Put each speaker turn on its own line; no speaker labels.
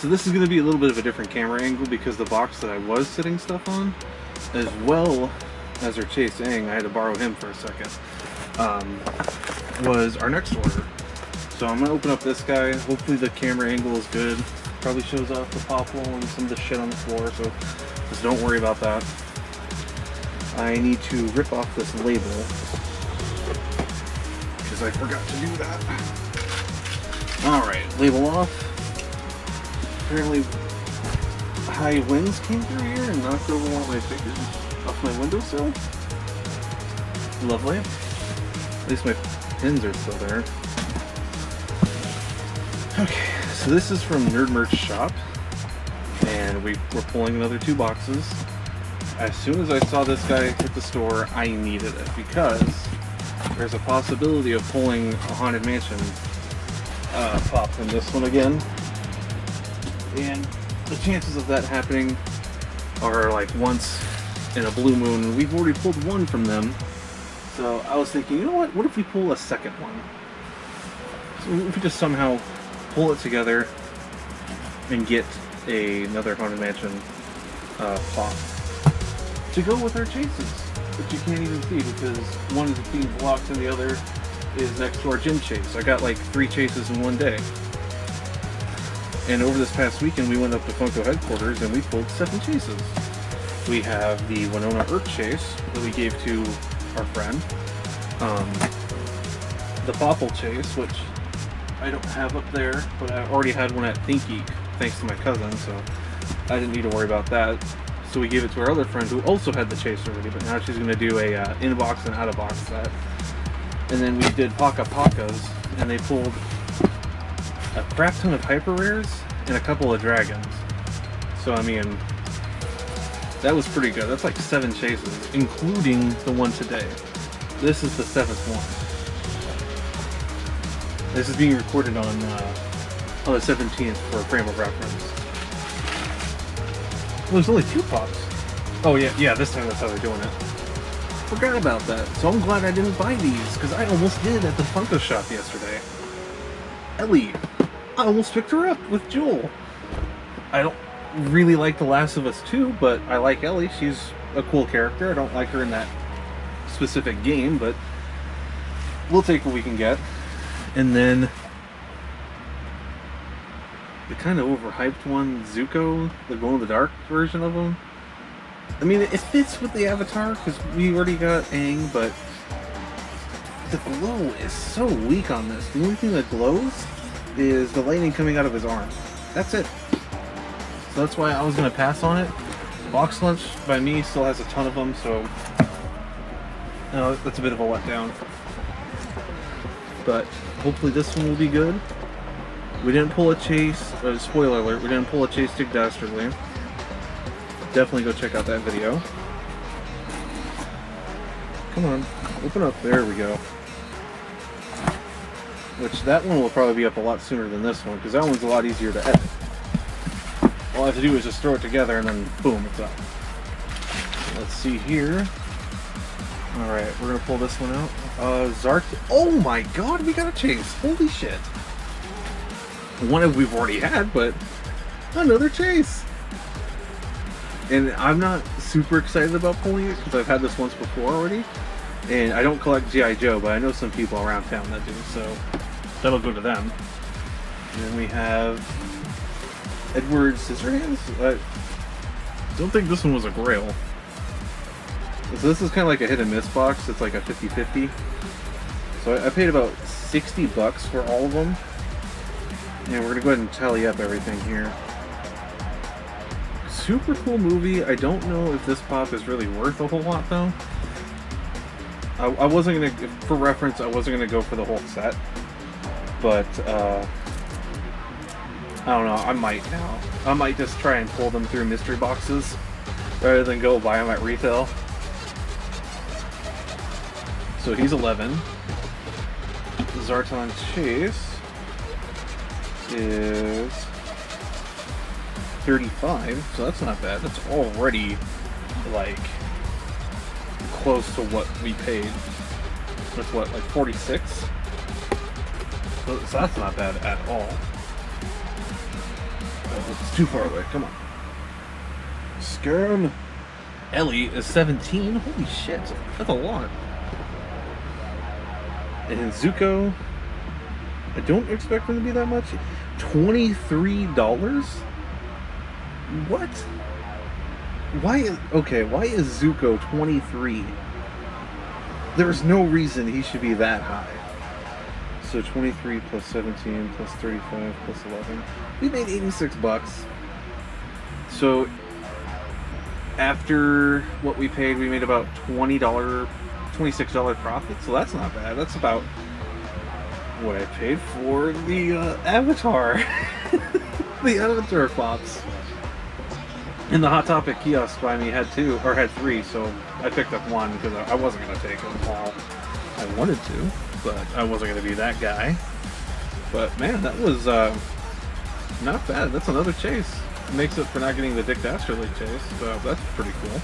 So this is going to be a little bit of a different camera angle because the box that I was sitting stuff on, as well as our Chase Aang, I had to borrow him for a second, um, was our next order. So I'm going to open up this guy. Hopefully the camera angle is good. Probably shows off the popple and some of the shit on the floor, so just don't worry about that. I need to rip off this label because I forgot to do that. Alright, label off. Apparently high winds came through here and knocked over one of my figures off my windowsill. Lovely. At least my pins are still there. Okay, so this is from Nerd Merch Shop. And we, we're pulling another two boxes. As soon as I saw this guy hit the store, I needed it because there's a possibility of pulling a Haunted Mansion uh, pop from this one again. And the chances of that happening are like once in a blue moon. We've already pulled one from them. So I was thinking, you know what? What if we pull a second one? So if we just somehow pull it together and get a, another Haunted Mansion uh, pop to go with our chases, which you can't even see because one is being blocked and the other is next to our gym chase. I got like three chases in one day. And over this past weekend, we went up to Funko headquarters and we pulled seven chases. We have the Wynonna Earp chase that we gave to our friend. Um, the Popple chase, which I don't have up there, but I already had one at Think Geek, thanks to my cousin, so I didn't need to worry about that. So we gave it to our other friend who also had the chase already, but now she's going to do a uh, in-box and out-of-box set. And then we did Paka Pakas, and they pulled a crap ton of hyper rares and a couple of dragons. So I mean, that was pretty good. That's like seven chases, including the one today. This is the seventh one. This is being recorded on uh, on the 17th for a frame of reference. Well, there's only two pops. Oh yeah, yeah. This time that's how they're doing it. Forgot about that. So I'm glad I didn't buy these because I almost did at the Funko shop yesterday. Ellie, I almost picked her up with Joel. I don't really like The Last of Us 2, but I like Ellie. She's a cool character. I don't like her in that specific game, but we'll take what we can get. And then the kind of overhyped one, Zuko, the glow in the dark version of him. I mean, it fits with the avatar because we already got Aang, but the glow is so weak on this. The only thing that glows is the lightning coming out of his arm. That's it. So that's why I was going to pass on it. Box Lunch by me still has a ton of them, so no, that's a bit of a letdown. But hopefully this one will be good. We didn't pull a chase, uh, spoiler alert, we didn't pull a chase Dick Dastardly. Definitely go check out that video. Come on, open up, there we go. Which that one will probably be up a lot sooner than this one, because that one's a lot easier to edit. All I have to do is just throw it together and then boom, it's up. Let's see here. Alright, we're gonna pull this one out. Uh, Zark. Oh my god, we got a chase! Holy shit! One of we've already had, but another chase! And I'm not super excited about pulling it because I've had this once before already. And I don't collect G.I. Joe, but I know some people around town that do, so that'll go to them. And then we have Edward Scissorhands. I don't think this one was a grail. So this is kind of like a hit and miss box. It's like a 50-50. So I, paid about 60 bucks for all of them. And we're gonna go ahead and tally up everything here. Super cool movie. I don't know if this pop is really worth a whole lot though. I, I wasn't gonna, for reference, I wasn't gonna go for the whole set. But, uh, I don't know, I might now. I might just try and pull them through mystery boxes rather than go buy them at retail. So he's 11. Zartan Chase is 35, so that's not bad. That's already, like, close to what we paid. That's what, like 46? So, so that's not bad at all. It's too far away. Come on. Scarum. Ellie is 17. Holy shit. That's a lot. And Zuko, I don't expect him to be that much. $23? What? Why is okay, why is Zuko 23? There's no reason he should be that high. So 23 plus 17 plus 35 plus 11. We made 86 bucks. So after what we paid, we made about $20, $26 profit. So that's not bad. That's about what I paid for the uh, Avatar. the Avatar pops. And the Hot Topic kiosk by me had two, or had three, so I picked up one because I wasn't going to take them all. I wanted to, but I wasn't going to be that guy. But man, that was uh, not bad. That's another chase. Makes up for not getting the Dick Dastardly chase, so that's pretty cool.